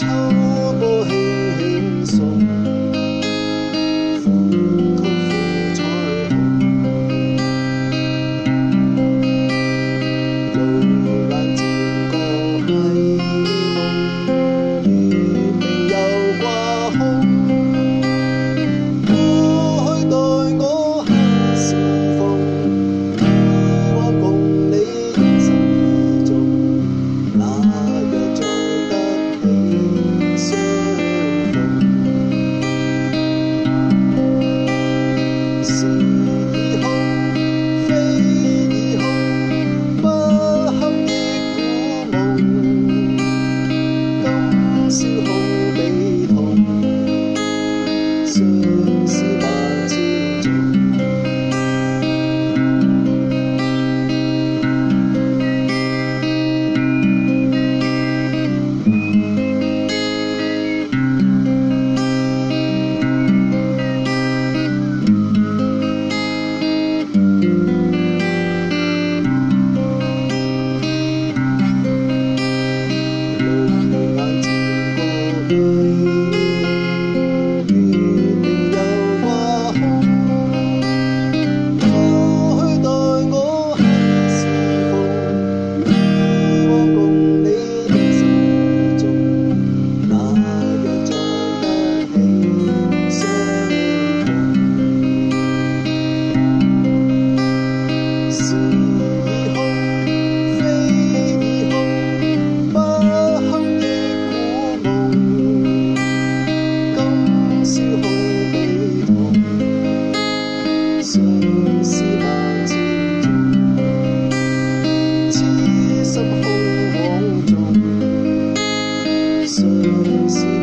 秋波轻轻送 ones who. Jesus.